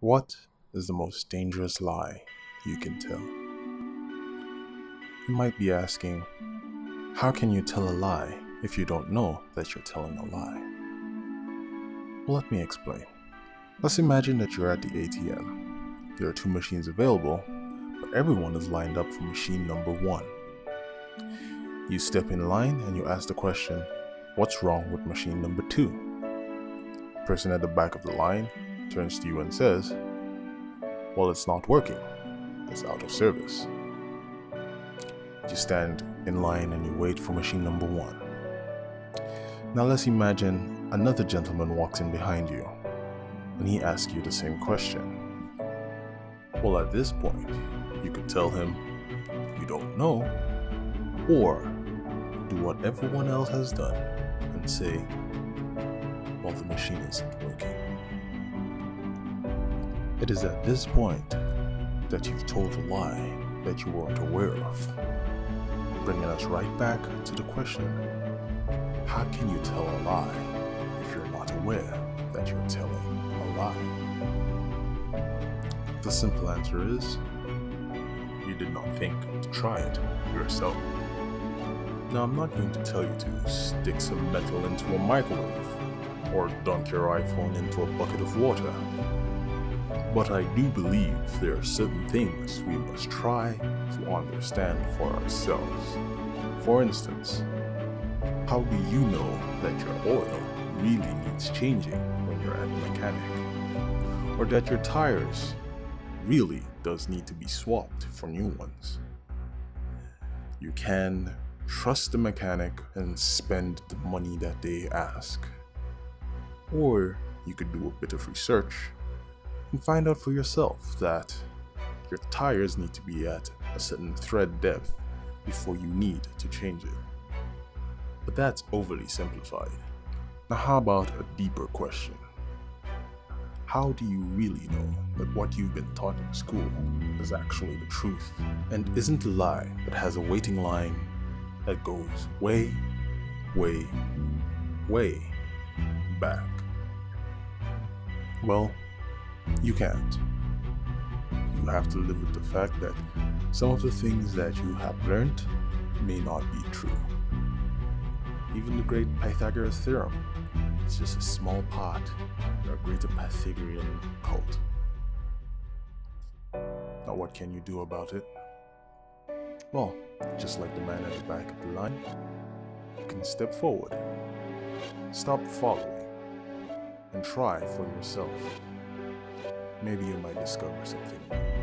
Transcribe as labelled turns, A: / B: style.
A: What is the most dangerous lie you can tell? You might be asking, how can you tell a lie if you don't know that you're telling a lie? Well, let me explain. Let's imagine that you're at the ATM. There are two machines available, but everyone is lined up for machine number one. You step in line and you ask the question, What's wrong with machine number two? The person at the back of the line turns to you and says, Well, it's not working. It's out of service. You stand in line and you wait for machine number one. Now let's imagine another gentleman walks in behind you and he asks you the same question. Well, at this point, you could tell him you don't know, or do what everyone else has done and say, well, the machine isn't working. It is at this point that you've told a lie that you weren't aware of, bringing us right back to the question how can you tell a lie if you're not aware that you're telling a lie? The simple answer is you did not think to try it yourself. Now, I'm not going to tell you to stick some metal into a microwave or dunk your iPhone into a bucket of water. But I do believe there are certain things we must try to understand for ourselves. For instance, how do you know that your oil really needs changing when you're at the mechanic? Or that your tires really does need to be swapped for new ones? You can trust the mechanic and spend the money that they ask. Or you could do a bit of research and find out for yourself that your tires need to be at a certain thread depth before you need to change it. But that's overly simplified. Now, how about a deeper question? How do you really know that what you've been taught in school is actually the truth and isn't a lie that has a waiting line that goes way, way, way back? Well, you can't. You have to live with the fact that some of the things that you have learned may not be true. Even the great Pythagoras theorem is just a small part of a greater Pythagorean cult. Now, what can you do about it? Well, just like the man at the back of the line, you can step forward, stop following, and try for yourself. Maybe you might discover something.